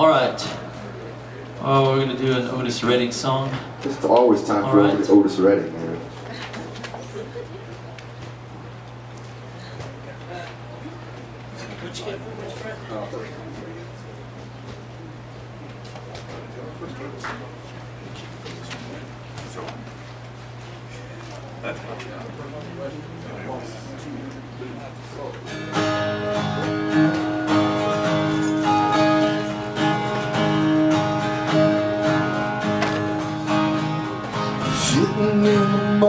All right. Oh, we're gonna do an Otis Redding song. It's always time All for right. Otis, Otis Redding, man. Sitting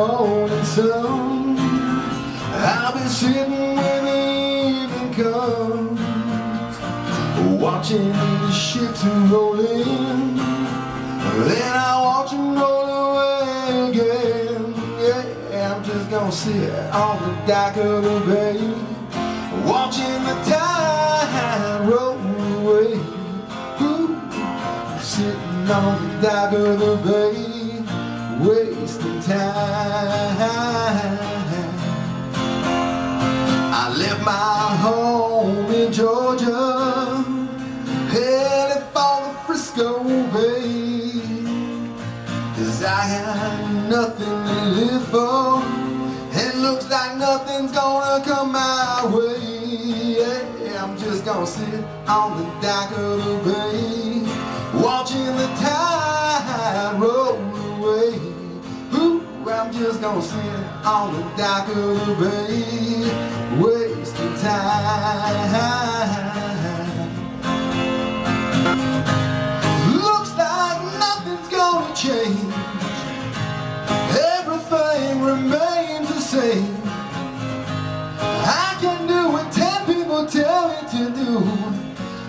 morning sun I'll be sitting when the evening comes Watching the ships roll in Then I watch them roll away again. Yeah, I'm just gonna sit on the dock of the bay Watching the tide roll away. Ooh, Sitting on the dock of the bay wasting time. I left my home in Georgia, headed for the Frisco Bay. Cause I had nothing to live for, and looks like nothing's gonna come my way. Yeah, I'm just gonna sit on the dock of the bay, watching the tide gonna sit on the dock of the bay, wasting time. Looks like nothing's gonna change. Everything remains the same. I can do what ten people tell me to do.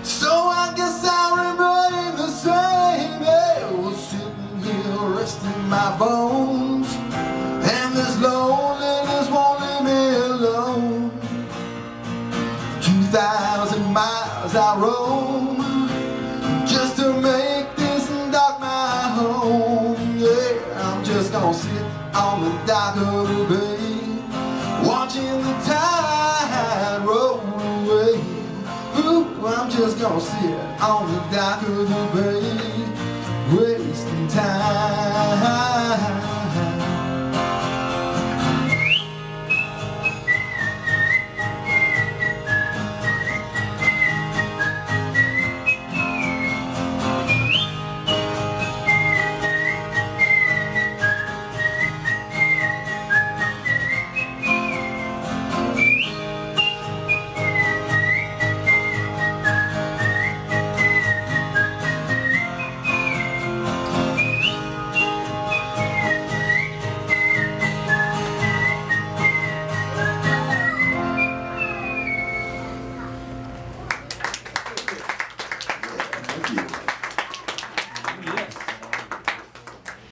So I guess I'll remain the same. Yeah, well, sitting here resting my bones. Miles I roam just to make this dock my home. Yeah, I'm just gonna sit on the dock of the bay, watching the tide roll away. Ooh, I'm just gonna sit on the dock of the bay, wasting time.